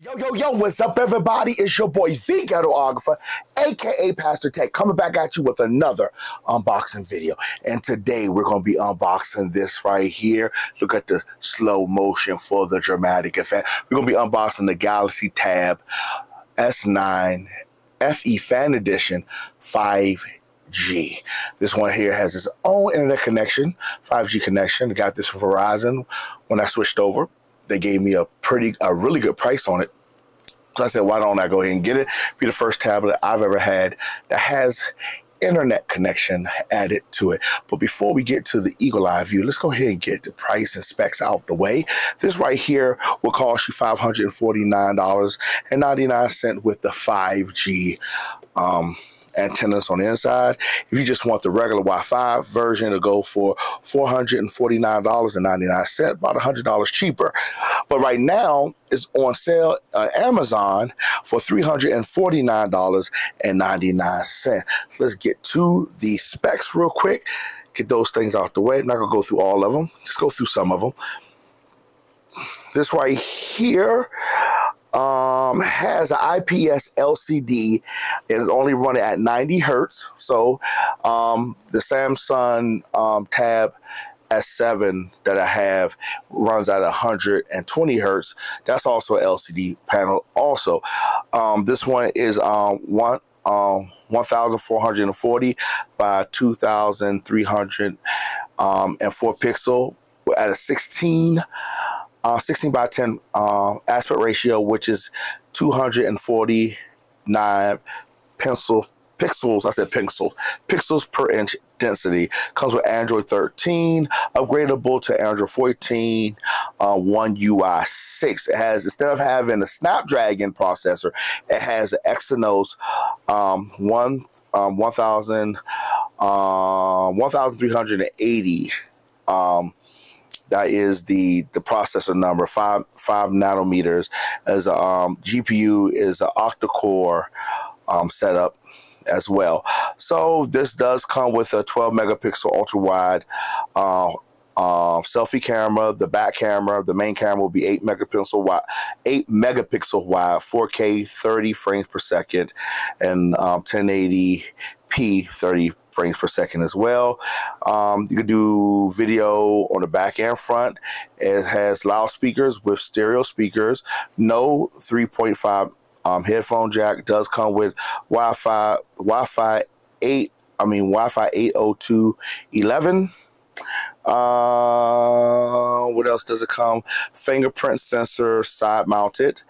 Yo, yo, yo, what's up, everybody? It's your boy, the Ghetographer, aka Pastor Tech, coming back at you with another unboxing video. And today we're going to be unboxing this right here. Look at the slow motion for the dramatic effect. We're going to be unboxing the Galaxy Tab S9 FE Fan Edition 5G. This one here has its own internet connection, 5G connection. Got this from Verizon when I switched over they gave me a pretty, a really good price on it. So I said, why don't I go ahead and get it? Be the first tablet I've ever had that has internet connection added to it. But before we get to the eagle eye view, let's go ahead and get the price and specs out the way. This right here will cost you $549.99 with the 5G um, antennas on the inside. If you just want the regular Wi-Fi version, to go for $449.99, about $100 cheaper. But right now, it's on sale on Amazon for $349.99. Let's get to the specs real quick. Get those things out the way. I'm not going to go through all of them. Just go through some of them. This right here um, has an IPS LCD and is only running at 90 hertz. So um, the Samsung um, Tab S7 that I have runs at 120 hertz. That's also LCD panel. Also, um, this one is um, one um, 1,440 by 2,304 um, pixel at a 16 uh, 16 by 10 uh, aspect ratio, which is 249 pencil pixels. I said pixels, pixels per inch density. Comes with Android 13, upgradable to Android 14, uh, One UI 6. It has instead of having a Snapdragon processor, it has an Exynos um, one um, 1000 uh, 1380. Um, that is the the processor number five five nanometers as a um, GPU is an octa core um, setup as well. So this does come with a 12 megapixel ultra wide uh, uh, selfie camera. The back camera, the main camera will be eight megapixel wide, eight megapixel wide, 4K, 30 frames per second, and um, 1080p, 30 frames per second as well. Um, you can do video on the back and front. It has loudspeakers with stereo speakers, no 3.5 um, headphone jack. Does come with Wi-Fi, Wi-Fi 8. I mean Wi-Fi 802.11. Uh, what else does it come? Fingerprint sensor side mounted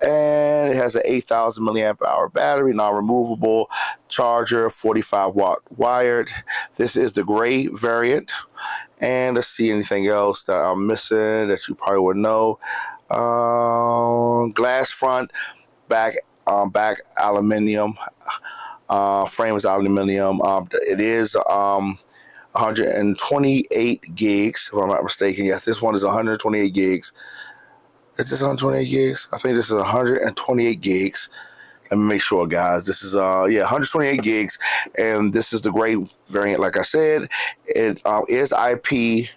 and it has an 8000 milliamp hour battery non-removable charger 45 watt wired. This is the gray variant. And let's see anything else that i'm missing that you probably would know. Um, glass front back um, back aluminium uh, frame is aluminium. Um, it is um, 128 gigs if i'm not mistaken. Yes this one is 128 gigs is this 128 gigs? I think this is 128 gigs. Let me make sure, guys. This is uh yeah 128 gigs, and this is the gray variant. Like I said, it um, is IP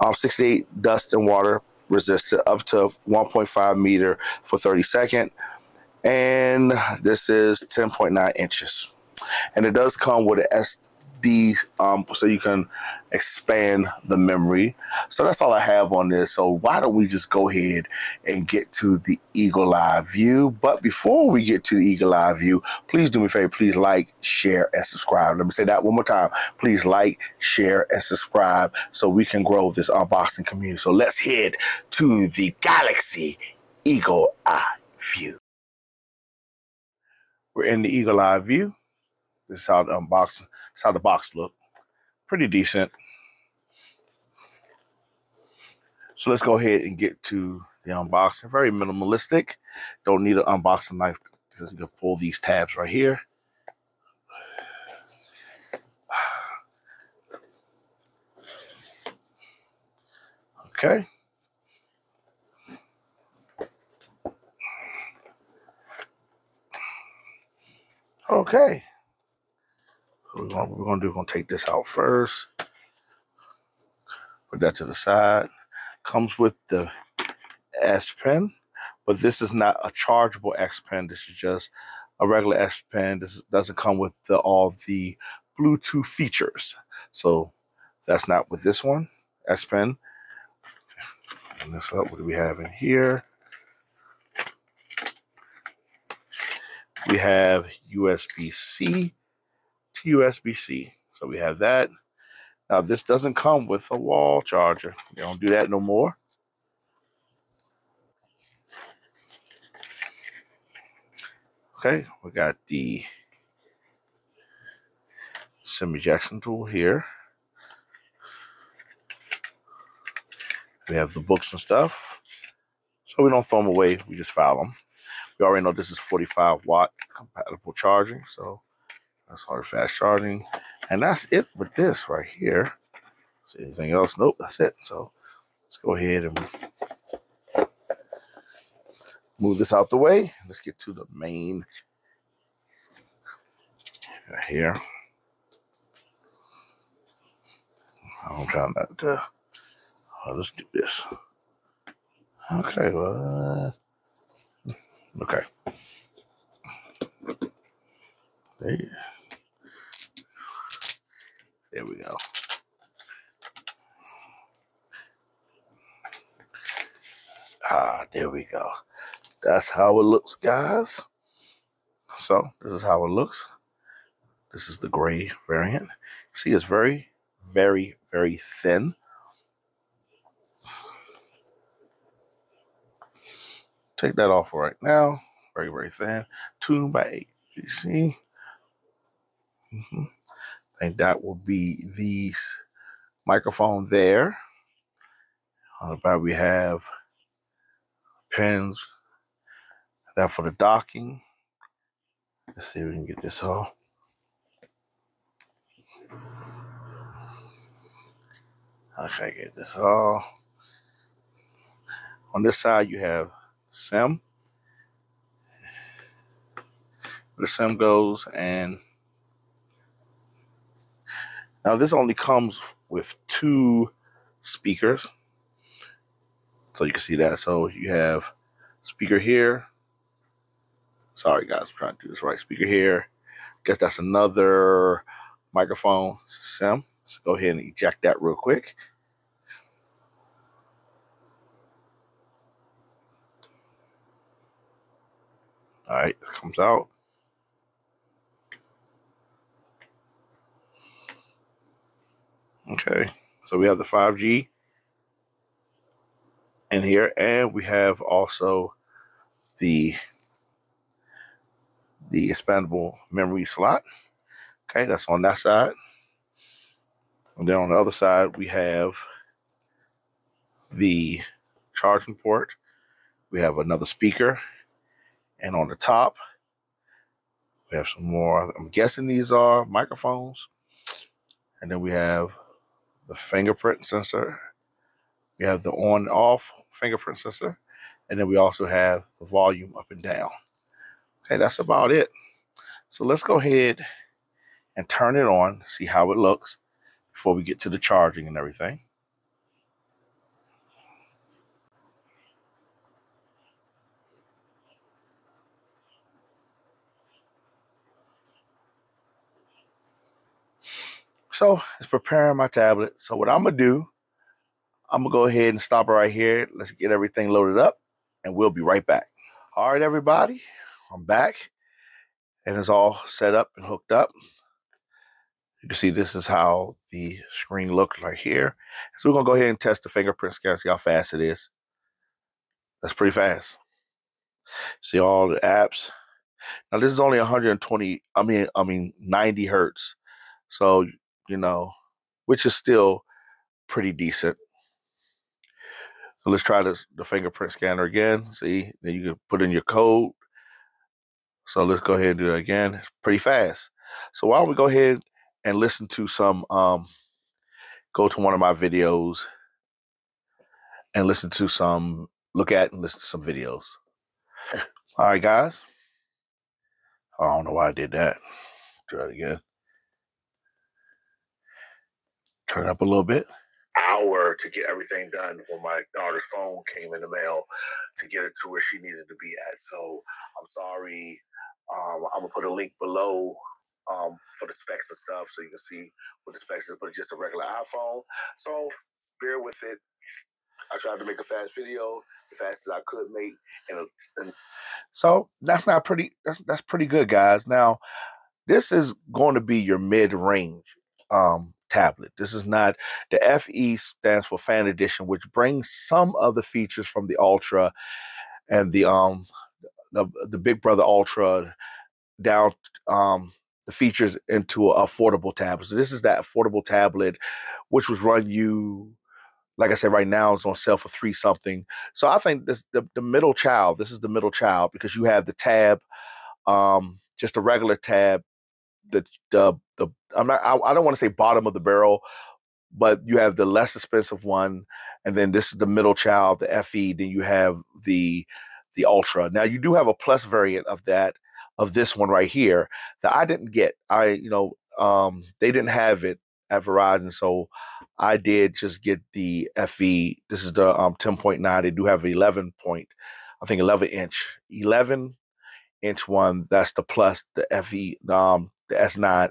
um, 68 dust and water resistant up to 1.5 meter for 30 second, and this is 10.9 inches, and it does come with an S these um, so you can expand the memory. So that's all I have on this. So why don't we just go ahead and get to the eagle eye view? But before we get to the eagle eye view, please do me a favor. Please like, share, and subscribe. Let me say that one more time. Please like, share, and subscribe so we can grow this unboxing community. So let's head to the Galaxy Eagle Eye view. We're in the eagle eye view. This is how the unboxing that's how the box look. Pretty decent. So let's go ahead and get to the unboxing. Very minimalistic. Don't need an unboxing knife because you can pull these tabs right here. Okay. Okay we're gonna, we're gonna do, we're gonna take this out first. Put that to the side. Comes with the S Pen, but this is not a chargeable S Pen. This is just a regular S Pen. This doesn't come with the, all the Bluetooth features. So that's not with this one, S Pen. And this up, what do we have in here? We have USB-C to USB-C. So we have that. Now this doesn't come with a wall charger. We don't do that no more. Okay, we got the SIM ejection tool here. We have the books and stuff. So we don't throw them away, we just file them. We already know this is 45 watt compatible charging, so that's hard fast charging. And that's it with this right here. See anything else? Nope, that's it. So let's go ahead and move this out the way. Let's get to the main right here. I'm trying not to. Oh, let's do this. Okay, well, uh, okay. There, there we go. Ah, there we go. That's how it looks, guys. So this is how it looks. This is the gray variant. See, it's very, very, very thin. Take that off right now. Very, very thin. 2 by 8 GC. Mm -hmm. Think that will be the microphone there. Uh, On the back we have pins. That for the docking. Let's see if we can get this off. Okay, get this all. On this side, you have SIM. The SIM goes, and now this only comes with two speakers. So you can see that. So you have speaker here. Sorry guys, I'm trying to do this right. Speaker here. Guess that's another microphone SIM. Let's go ahead and eject that real quick. All right, it comes out. Okay, so we have the 5G in here, and we have also the the expandable memory slot. Okay, that's on that side. And then on the other side, we have the charging port. We have another speaker and on the top, we have some more. I'm guessing these are microphones. And then we have the fingerprint sensor. We have the on and off fingerprint sensor. And then we also have the volume up and down. Okay, that's about it. So let's go ahead and turn it on, see how it looks before we get to the charging and everything. So it's preparing my tablet. So what I'm gonna do, I'm gonna go ahead and stop right here. Let's get everything loaded up and we'll be right back. All right, everybody, I'm back and it's all set up and hooked up. You can see this is how the screen looks like here. So we're gonna go ahead and test the fingerprint scan, see how fast it is. That's pretty fast. See all the apps. Now this is only 120, I mean, I mean 90 hertz. So you know, which is still pretty decent. So let's try this, the fingerprint scanner again. See, then you can put in your code. So let's go ahead and do that again. It's pretty fast. So why don't we go ahead and listen to some, um, go to one of my videos and listen to some, look at and listen to some videos. All right, guys. I don't know why I did that. Try it again. Turn it up a little bit. Hour to get everything done when my daughter's phone came in the mail to get it to where she needed to be at. So I'm sorry. Um, I'm gonna put a link below um, for the specs and stuff, so you can see what the specs is. But it's just a regular iPhone, so bear with it. I tried to make a fast video, as fast as I could make, and, and so that's not pretty. That's that's pretty good, guys. Now, this is going to be your mid-range um, tablet. This is not the FE stands for Fan Edition, which brings some of the features from the Ultra and the um the, the Big Brother Ultra down um the features into an affordable tablet. So this is that affordable tablet, which was run you like I said, right now it's on sale for three something. So I think this the, the middle child. This is the middle child because you have the tab, um, just a regular tab. The the the I'm not. I, I don't want to say bottom of the barrel, but you have the less expensive one, and then this is the middle child, the FE. Then you have the the Ultra. Now you do have a plus variant of that of this one right here that I didn't get. I you know um, they didn't have it at Verizon, so I did just get the FE. This is the um 10.9. They do have 11 point, I think 11 inch, 11 inch one. That's the plus the FE, um the S9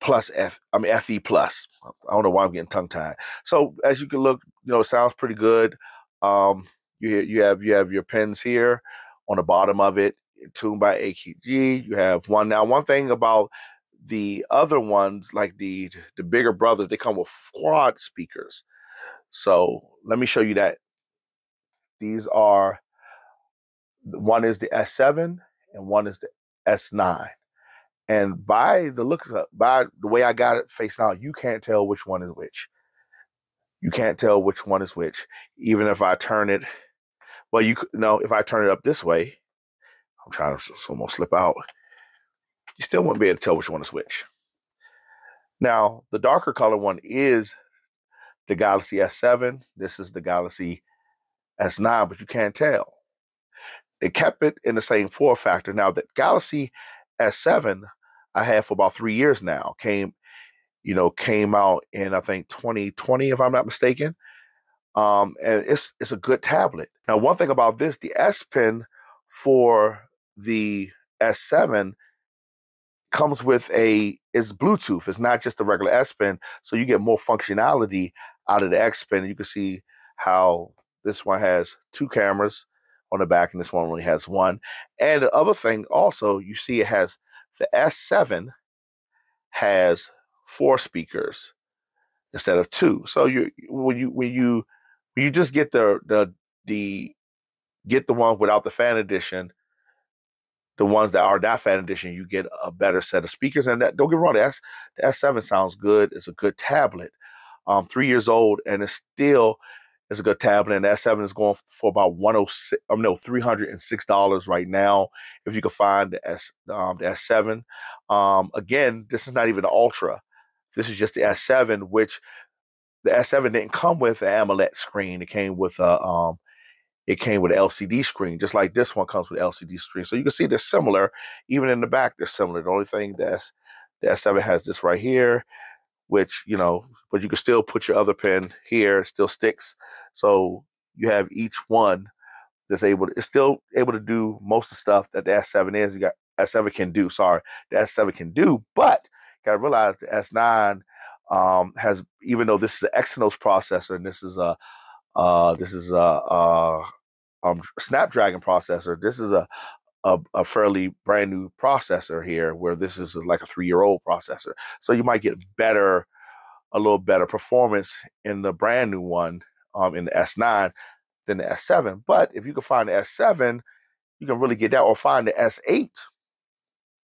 plus F. I mean FE plus. I don't know why I'm getting tongue tied. So as you can look, you know, it sounds pretty good. Um, you you have you have your pins here on the bottom of it, tuned by AKG. You have one now. One thing about the other ones, like the the bigger brothers, they come with quad speakers. So let me show you that. These are one is the S7 and one is the S9. And by the looks of by the way I got it facing out, you can't tell which one is which. You can't tell which one is which. Even if I turn it, well, you know, if I turn it up this way, I'm trying to so slip out you still won't be able to tell which one is which. Now, the darker color one is the Galaxy S7. This is the Galaxy S9, but you can't tell. They kept it in the same form factor. Now, the Galaxy S7 I had for about three years now came, you know, came out in I think 2020, if I'm not mistaken. Um, and it's it's a good tablet. Now, one thing about this, the S Pen for the S7 comes with a it's Bluetooth. It's not just a regular S Pen, so you get more functionality out of the S Pen. You can see how this one has two cameras on the back, and this one only has one. And the other thing, also, you see it has the S7 has four speakers instead of two. So you when you when you when you just get the the the get the one without the fan edition, the ones that are not fan edition, you get a better set of speakers. And that, don't get wrong, the, S, the S7 sounds good. It's a good tablet. Um, three years old, and it's still it's a good tablet. And the S7 is going for about 106, um, no, $306 right now. If you can find the S um, the S7. Um, again, this is not even the Ultra. This is just the S7, which the S7 didn't come with an AMOLED screen. It came with a um, it came with an LCD screen, just like this one comes with LCD screen. So you can see they're similar. Even in the back, they're similar. The only thing that's the S7 has this right here, which, you know, but you can still put your other pen here, still sticks. So you have each one that's able to, it's still able to do most of the stuff that the S7 is. You got S7 can do, sorry, the S7 can do, but you gotta realize the S9 um, has, even though this is an Exynos processor and this is a, uh, this is a, a um, Snapdragon processor. This is a, a, a fairly brand new processor here, where this is like a three year old processor. So you might get better, a little better performance in the brand new one, um, in the S9 than the S7. But if you can find the S7, you can really get that, or find the S8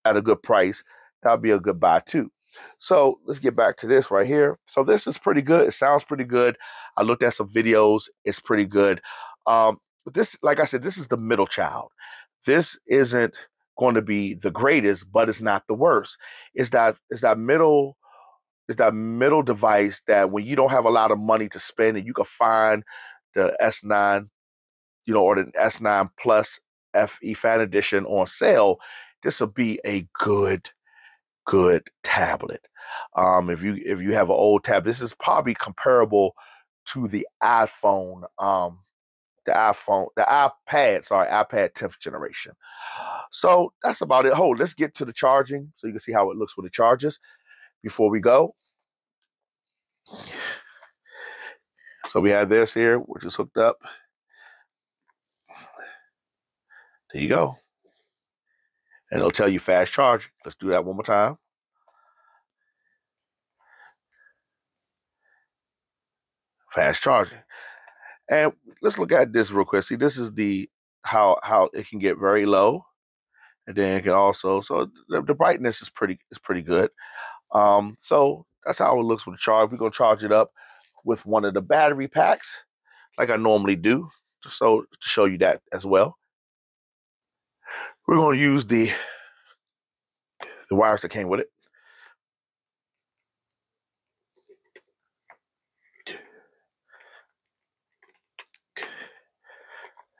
at a good price. That'll be a good buy too. So let's get back to this right here. So this is pretty good. It sounds pretty good. I looked at some videos. It's pretty good. Um, this, like I said, this is the middle child. This isn't going to be the greatest, but it's not the worst. It's that it's that middle it's that middle device that when you don't have a lot of money to spend and you can find the S9, you know, or the S9 Plus FE Fan Edition on sale, this will be a good, good tablet. Um, if you if you have an old tab, this is probably comparable to the iPhone um, the iPhone, the iPad, sorry, iPad 10th generation. So that's about it. Hold, let's get to the charging so you can see how it looks with the charges before we go. So we have this here, which is hooked up. There you go. And it'll tell you fast charge. Let's do that one more time. Fast charging. And let's look at this real quick. See, this is the how how it can get very low, and then it can also so the, the brightness is pretty is pretty good. Um, so that's how it looks with the charge. We're gonna charge it up with one of the battery packs, like I normally do. So to show you that as well, we're gonna use the the wires that came with it.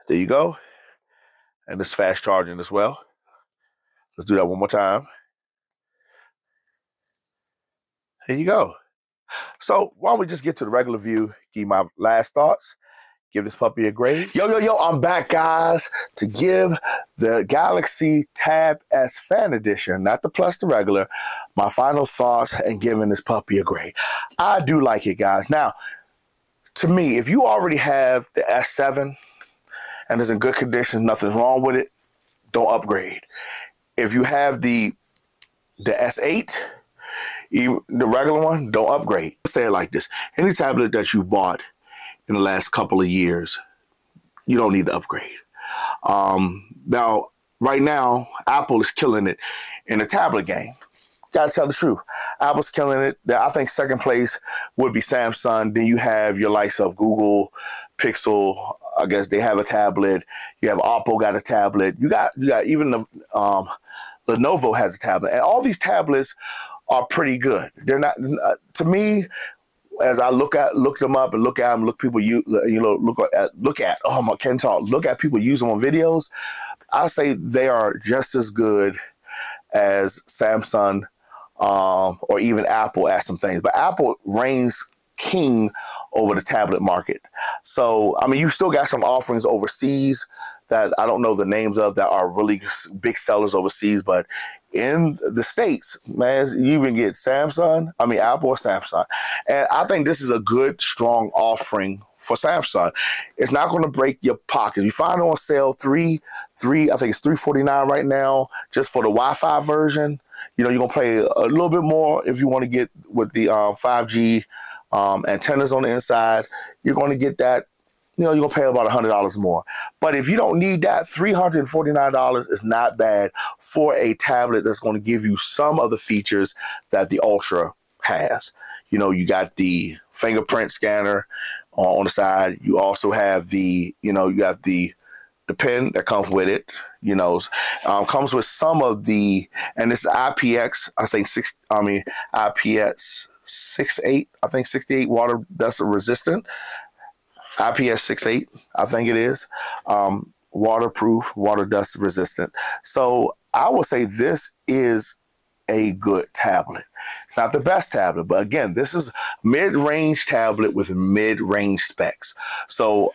There you go. And it's fast charging as well. Let's do that one more time. There you go. So why don't we just get to the regular view, give my last thoughts, give this puppy a grade. Yo, yo, yo, I'm back, guys, to give the Galaxy Tab S Fan Edition, not the Plus, the regular, my final thoughts and giving this puppy a grade. I do like it, guys. Now, to me, if you already have the S7 and it's in good condition, nothing's wrong with it, don't upgrade. If you have the the S8, even the regular one, don't upgrade. Say it like this. Any tablet that you've bought in the last couple of years, you don't need to upgrade. Um, now, right now, Apple is killing it in the tablet game. Gotta tell the truth. Apple's killing it. I think second place would be Samsung. Then you have your likes of Google, Pixel. I guess they have a tablet. You have Oppo got a tablet. You got you got even the um, Lenovo has a tablet, and all these tablets are pretty good. They're not uh, to me. As I look at look them up and look at them, look people you you know look at look at oh my can talk look at people use them on videos. I say they are just as good as Samsung um, or even Apple at some things, but Apple reigns king over the tablet market. So, I mean, you still got some offerings overseas that I don't know the names of that are really big sellers overseas, but in the States, man, you even get Samsung, I mean, Apple or Samsung. And I think this is a good, strong offering for Samsung. It's not going to break your pocket. You find it on sale three, three, I think it's 349 right now, just for the Wi-Fi version. You know, you're gonna pay a little bit more if you want to get with the um, 5G um, antennas on the inside. You're going to get that. You know, you're gonna pay about hundred dollars more. But if you don't need that, three hundred and forty nine dollars is not bad for a tablet that's going to give you some of the features that the Ultra has. You know, you got the fingerprint scanner on the side. You also have the, you know, you got the the pen that comes with it, you know, um, comes with some of the, and this IPX, I think six, I mean, IPX six eight, I think 68 water dust resistant, IPS six eight, I think it is, um, waterproof, water dust resistant. So I would say this is a good tablet. It's not the best tablet, but again, this is mid-range tablet with mid-range specs. So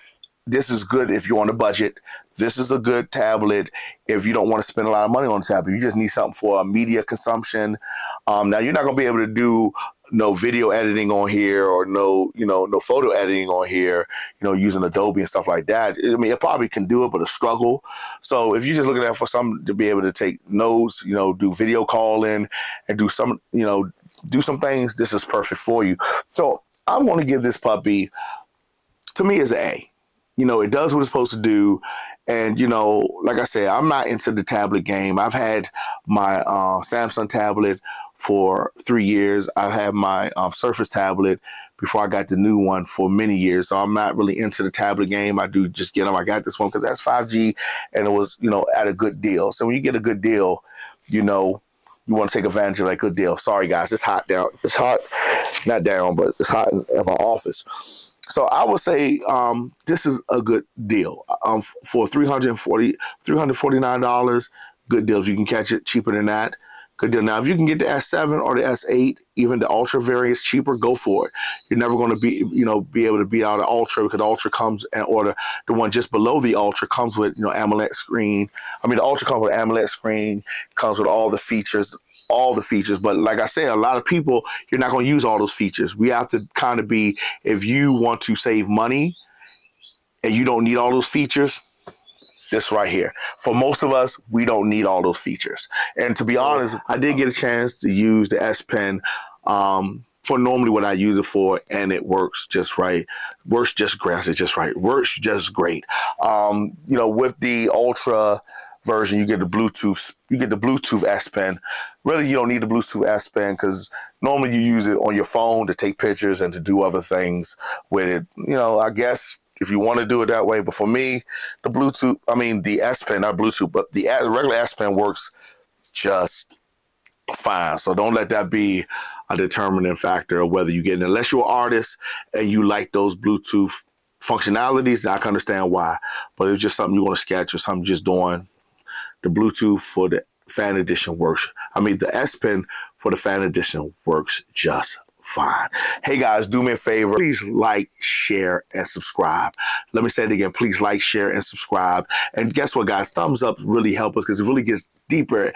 this is good if you're on a budget. This is a good tablet if you don't want to spend a lot of money on a tablet. You just need something for media consumption. Um, now you're not going to be able to do no video editing on here or no you know no photo editing on here you know using adobe and stuff like that i mean it probably can do it but a struggle so if you're just looking at for some to be able to take notes you know do video calling and do some you know do some things this is perfect for you so i'm going to give this puppy to me as a you know, it does what it's supposed to do. And, you know, like I said, I'm not into the tablet game. I've had my uh, Samsung tablet for three years. I've had my um, Surface tablet before I got the new one for many years. So I'm not really into the tablet game. I do just get them. I got this one because that's 5G and it was, you know, at a good deal. So when you get a good deal, you know, you want to take advantage of that good deal. Sorry, guys, it's hot down. It's hot, not down, but it's hot in, in my office. So I would say um, this is a good deal um, for $340, $349. Good deals. You can catch it cheaper than that. Good deal. Now, if you can get the S7 or the S8, even the Ultra variant is cheaper, go for it. You're never going to be, you know, be able to beat out the Ultra because the Ultra comes and or the, the one just below the Ultra comes with, you know, AMOLED screen. I mean, the Ultra comes with AMOLED screen, comes with all the features, all the features. But like I said, a lot of people, you're not going to use all those features. We have to kind of be, if you want to save money and you don't need all those features, this right here. For most of us, we don't need all those features. And to be honest, I did get a chance to use the S Pen um, for normally what I use it for, and it works just right. Works just great. It's just right. Works just great. Um, you know, with the Ultra version, you get the Bluetooth. You get the Bluetooth S Pen. Really, you don't need the Bluetooth S Pen because normally you use it on your phone to take pictures and to do other things with it. You know, I guess if you want to do it that way. But for me, the Bluetooth, I mean, the S Pen, not Bluetooth, but the regular S Pen works just fine. So don't let that be a determining factor of whether you get it. Unless you're an artist and you like those Bluetooth functionalities, I can understand why. But it's just something you want to sketch or something just doing. The Bluetooth for the fan edition works. I mean, the S Pen for the fan edition works just fine. Hey guys, do me a favor. Please like, share, and subscribe. Let me say it again. Please like, share, and subscribe. And guess what, guys? Thumbs up really help us because it really gets deeper.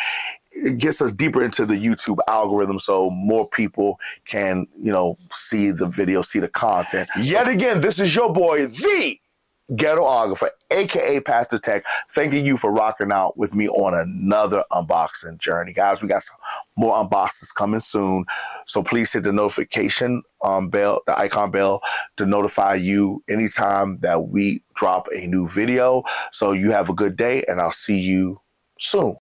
It gets us deeper into the YouTube algorithm so more people can, you know, see the video, see the content. Yet again, this is your boy, the Ghetographer, aka Pastor Tech, thanking you for rocking out with me on another unboxing journey. Guys, we got some more unboxings coming soon. So please hit the notification um, bell, the icon bell, to notify you anytime that we drop a new video. So you have a good day, and I'll see you soon.